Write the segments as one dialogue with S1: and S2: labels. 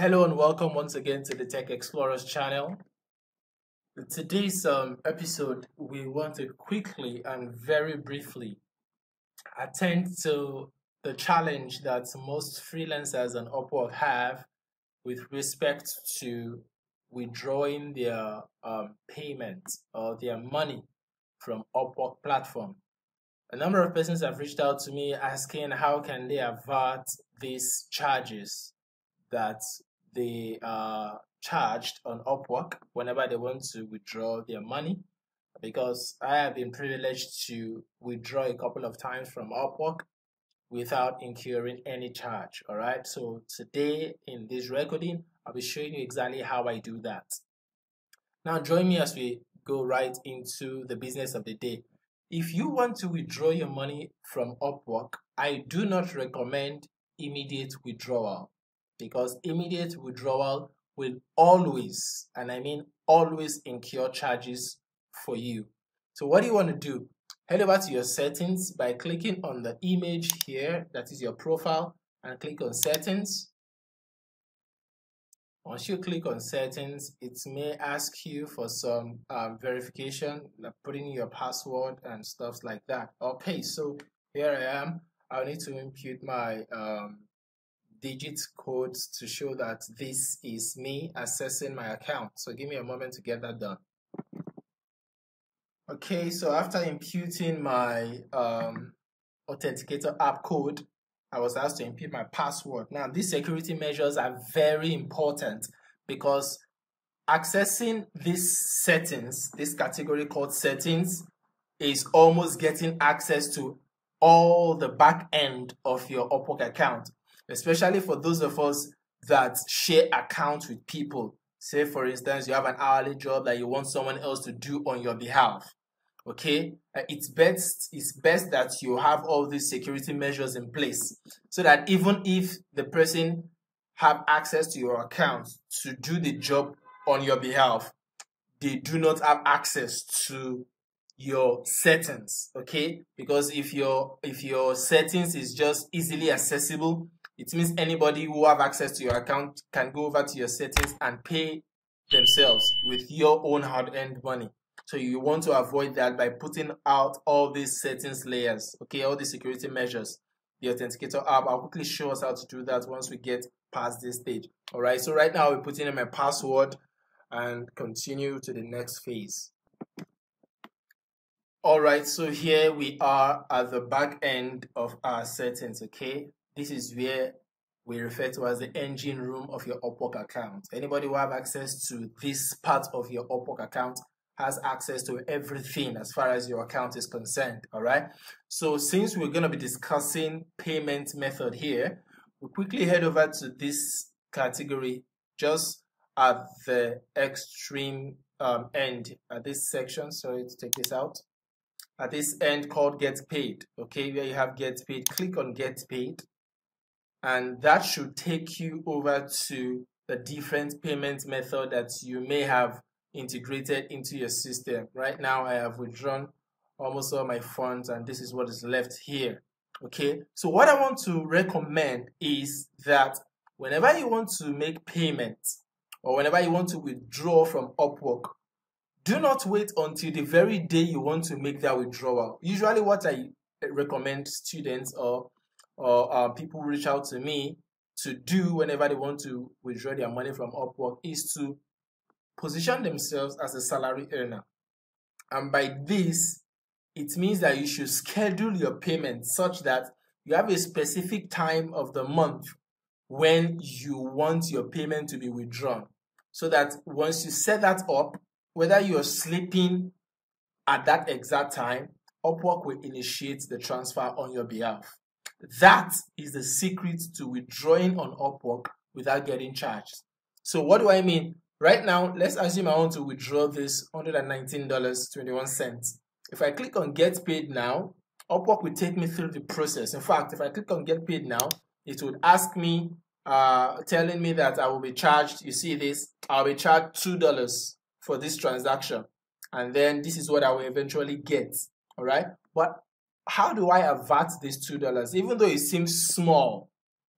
S1: Hello and welcome once again to the Tech Xplorers channel. Today's um, episode, we want to quickly and very briefly attend to the challenge that most freelancers and Upwork have with respect to withdrawing their um, payment or their money from Upwork platform. A number of persons have reached out to me asking how can they avert these charges that they are charged on Upwork whenever they want to withdraw their money because I have been privileged to withdraw a couple of times from Upwork without incurring any charge. All right. So today in this recording, I'll be showing you exactly how I do that. Now join me as we go right into the business of the day. If you want to withdraw your money from Upwork, I do not recommend immediate withdrawal because immediate withdrawal will always, and I mean always incur charges for you. So what do you want to do? Head over to your settings by clicking on the image here, that is your profile, and click on settings. Once you click on settings, it may ask you for some um, verification, like putting your password and stuff like that. Okay, so here I am. I'll need to input my um, digit codes to show that this is me accessing my account. So give me a moment to get that done. Okay, so after imputing my um, authenticator app code, I was asked to input my password. Now, these security measures are very important because accessing these settings, this category called settings, is almost getting access to all the back end of your Upwork account especially for those of us that share accounts with people. Say, for instance, you have an hourly job that you want someone else to do on your behalf. Okay, it's best it's best that you have all these security measures in place so that even if the person have access to your account to do the job on your behalf, they do not have access to your settings okay because if your if your settings is just easily accessible it means anybody who have access to your account can go over to your settings and pay themselves with your own hard-earned money. So you want to avoid that by putting out all these settings layers, okay, all the security measures. The Authenticator app, I'll quickly show us how to do that once we get past this stage. All right, so right now we're putting in my password and continue to the next phase. All right, so here we are at the back end of our settings, okay? This is where we refer to as the engine room of your Upwork account. Anybody who have access to this part of your Upwork account has access to everything as far as your account is concerned, all right? So since we're going to be discussing payment method here, we quickly head over to this category just at the extreme um, end at this section. Sorry to take this out. At this end called get paid, okay, where you have get paid, click on get paid and that should take you over to the different payment method that you may have integrated into your system. Right now, I have withdrawn almost all my funds and this is what is left here. Okay, so what I want to recommend is that whenever you want to make payments or whenever you want to withdraw from Upwork, do not wait until the very day you want to make that withdrawal. Usually, what I recommend students or or uh, people reach out to me to do whenever they want to withdraw their money from Upwork is to position themselves as a salary earner. And by this, it means that you should schedule your payment such that you have a specific time of the month when you want your payment to be withdrawn. So that once you set that up, whether you're sleeping at that exact time, Upwork will initiate the transfer on your behalf. That is the secret to withdrawing on Upwork without getting charged. So what do I mean? Right now, let's assume I want to withdraw this $119.21. If I click on get paid now, Upwork will take me through the process. In fact, if I click on get paid now, it would ask me, uh, telling me that I will be charged, you see this, I'll be charged $2 for this transaction. And then this is what I will eventually get, all right? But how do I avert this $2? Even though it seems small,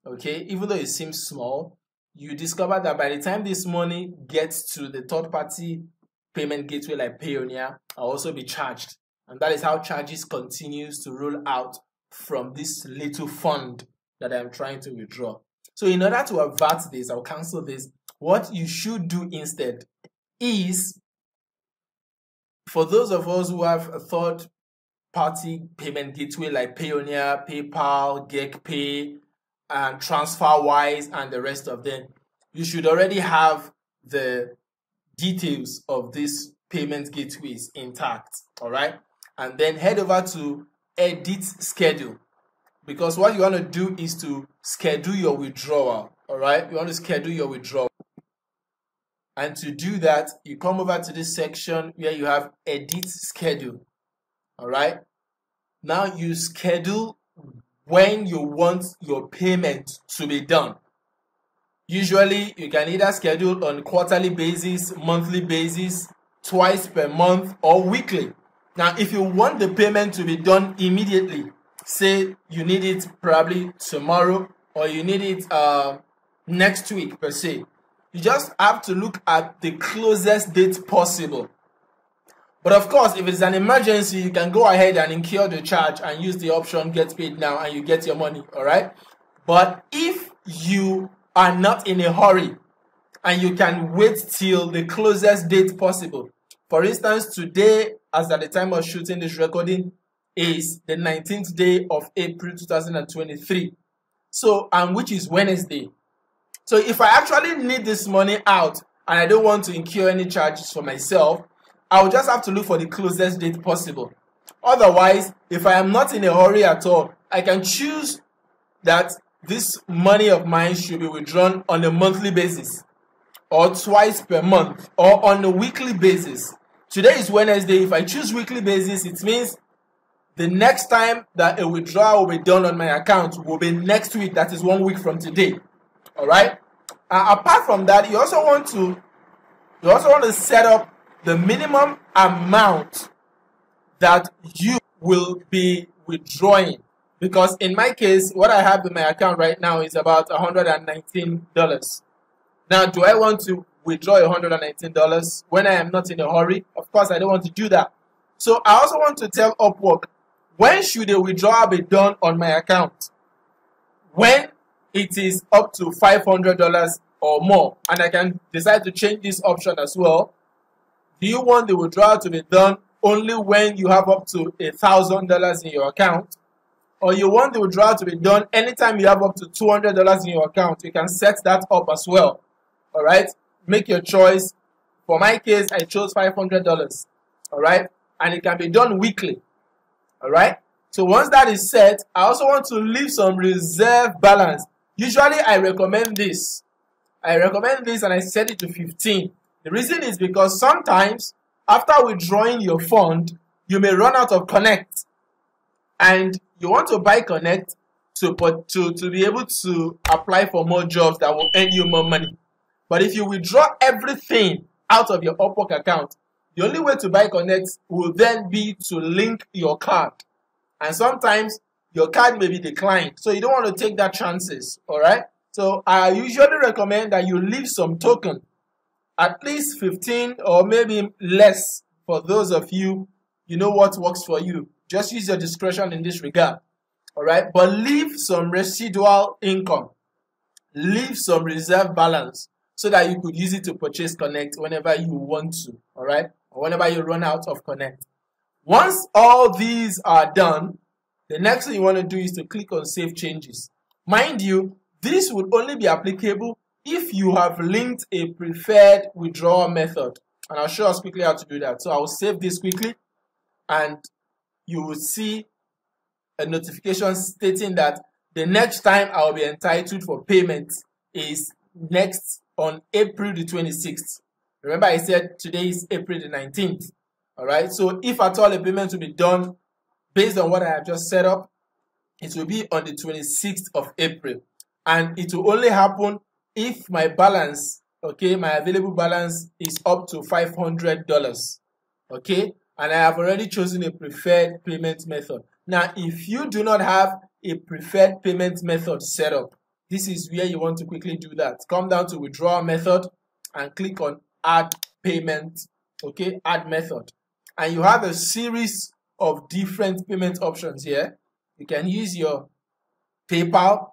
S1: okay, even though it seems small, you discover that by the time this money gets to the third party payment gateway like Payoneer, I'll also be charged. And that is how charges continues to roll out from this little fund that I'm trying to withdraw. So in order to avert this, I'll cancel this. What you should do instead is for those of us who have third party payment gateway like Payoneer, PayPal, Geegpay, and TransferWise, and the rest of them, you should already have the details of these payment gateways intact. All right. And then head over to edit schedule because what you want to do is to schedule your withdrawal. All right. You want to schedule your withdrawal. And to do that, you come over to this section where you have edit schedule. All right. Now you schedule when you want your payment to be done. Usually, you can either schedule on quarterly basis, monthly basis, twice per month, or weekly. Now, if you want the payment to be done immediately, say you need it probably tomorrow or you need it uh, next week per se, you just have to look at the closest date possible. But of course, if it's an emergency, you can go ahead and incur the charge and use the option get paid now and you get your money, all right? But if you are not in a hurry and you can wait till the closest date possible, for instance, today, as at the time of shooting this recording, is the 19th day of April 2023. So, and which is Wednesday. So if I actually need this money out and I don't want to incur any charges for myself, I will just have to look for the closest date possible. Otherwise, if I am not in a hurry at all, I can choose that this money of mine should be withdrawn on a monthly basis or twice per month or on a weekly basis. Today is Wednesday. If I choose weekly basis, it means the next time that a withdrawal will be done on my account will be next week. That is one week from today. All right. Uh, apart from that, you also want to you also want to set up the minimum amount that you will be withdrawing. Because in my case, what I have in my account right now is about $119. Now, do I want to withdraw $119 when I am not in a hurry? Of course, I don't want to do that. So I also want to tell Upwork when should a withdrawal be done on my account? When it is up to $500 or more. And I can decide to change this option as well. Do you want the withdrawal to be done only when you have up to a $1,000 in your account? Or you want the withdrawal to be done anytime you have up to $200 in your account? You can set that up as well. All right? Make your choice. For my case, I chose $500. All right? And it can be done weekly. All right? So once that is set, I also want to leave some reserve balance. Usually I recommend this. I recommend this and I set it to 15. The reason is because sometimes after withdrawing your fund, you may run out of Connect and you want to buy Connect to, to, to be able to apply for more jobs that will earn you more money. But if you withdraw everything out of your Upwork account, the only way to buy Connect will then be to link your card. And sometimes your card may be declined. So you don't want to take that chances. All right. So I usually recommend that you leave some token, at least 15 or maybe less for those of you, you know what works for you. Just use your discretion in this regard. All right. But leave some residual income. Leave some reserve balance so that you could use it to purchase Connect whenever you want to. All right. Or whenever you run out of Connect. Once all these are done, the next thing you want to do is to click on Save Changes. Mind you, this would only be applicable if you have linked a preferred withdrawal method. And I'll show us quickly how to do that. So I'll save this quickly and you will see a notification stating that the next time I will be entitled for payment is next on April the 26th. Remember I said today is April the 19th. All right. So if at all a payment will be done based on what I have just set up, it will be on the 26th of April. And it will only happen if my balance, okay, my available balance is up to $500. Okay. And I have already chosen a preferred payment method. Now, if you do not have a preferred payment method set up, this is where you want to quickly do that. Come down to withdrawal method and click on add payment, okay, add method. And you have a series of different payment options here. You can use your PayPal.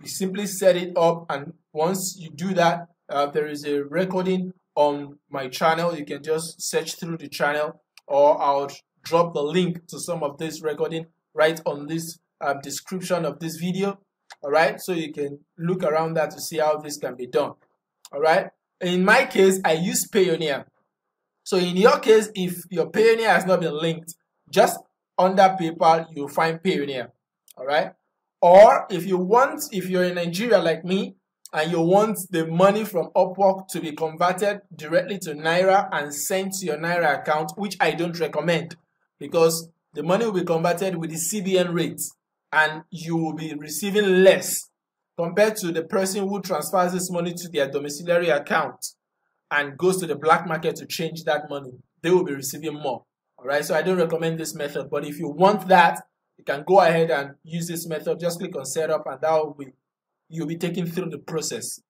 S1: You simply set it up and once you do that, uh, there is a recording on my channel. You can just search through the channel or I'll drop the link to some of this recording right on this um, description of this video. All right so you can look around that to see how this can be done. All right in my case i use payoneer. So in your case if your payoneer has not been linked just under paypal you'll find payoneer. All right or if you want if you're in nigeria like me and you want the money from upwork to be converted directly to naira and sent to your naira account which i don't recommend because the money will be converted with the cbn rate and you will be receiving less compared to the person who transfers this money to their domiciliary account and goes to the black market to change that money. They will be receiving more. All right, so I don't recommend this method, but if you want that, you can go ahead and use this method. Just click on setup, and that will be you'll be taken through the process.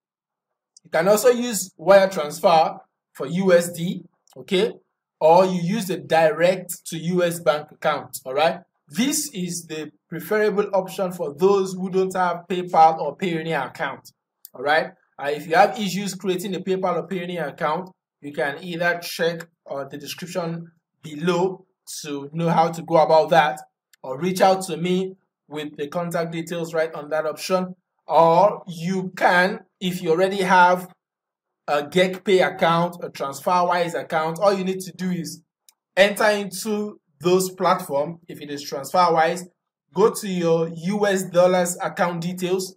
S1: You can also use wire transfer for USD, okay, or you use the direct to US bank account. All right, this is the preferable option for those who don't have PayPal or Payoneer account. All right. Uh, if you have issues creating a PayPal or Payoneer account, you can either check the description below to know how to go about that, or reach out to me with the contact details right on that option. Or you can, if you already have a Geegpay account, a TransferWise account, all you need to do is enter into those platform. If it is TransferWise, go to your US dollars account details,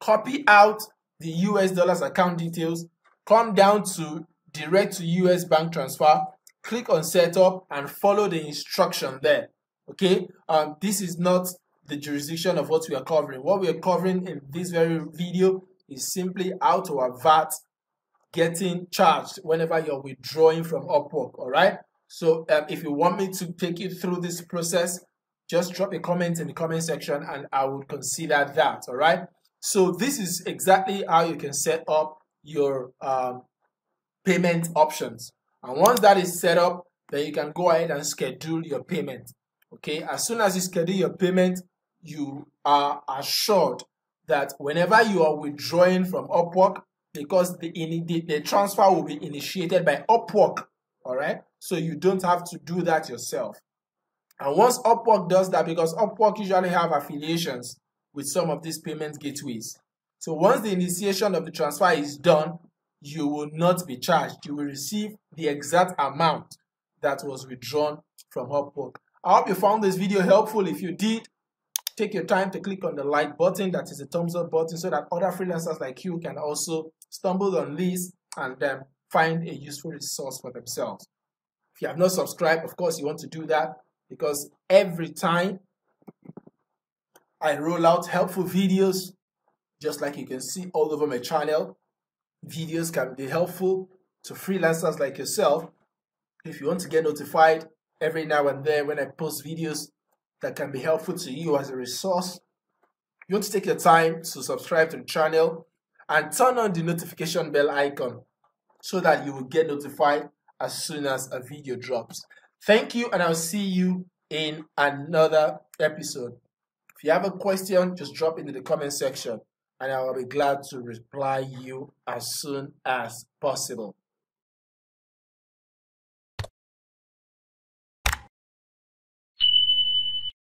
S1: copy out the US dollars account details, come down to direct to US bank transfer, click on setup and follow the instruction there. Okay, um, this is not the jurisdiction of what we are covering. What we are covering in this very video is simply how to avert getting charged whenever you're withdrawing from Upwork. All right. So um, if you want me to take you through this process, just drop a comment in the comment section and I would consider that, all right? So this is exactly how you can set up your um, payment options. And once that is set up, then you can go ahead and schedule your payment. Okay, as soon as you schedule your payment, you are assured that whenever you are withdrawing from Upwork, because the, the, the transfer will be initiated by Upwork, all right? So you don't have to do that yourself. And once Upwork does that, because Upwork usually have affiliations with some of these payment gateways. So once the initiation of the transfer is done, you will not be charged. You will receive the exact amount that was withdrawn from Upwork. I hope you found this video helpful. If you did, take your time to click on the like button, that is the thumbs up button, so that other freelancers like you can also stumble on this and then find a useful resource for themselves. If you have not subscribed, of course, you want to do that because every time I roll out helpful videos, just like you can see all over my channel, videos can be helpful to freelancers like yourself. If you want to get notified every now and then when I post videos that can be helpful to you as a resource, you want to take your time to subscribe to the channel and turn on the notification bell icon so that you will get notified as soon as a video drops. Thank you, and I'll see you in another episode. If you have a question, just drop into the comment section, and I will be glad to reply you as soon as possible.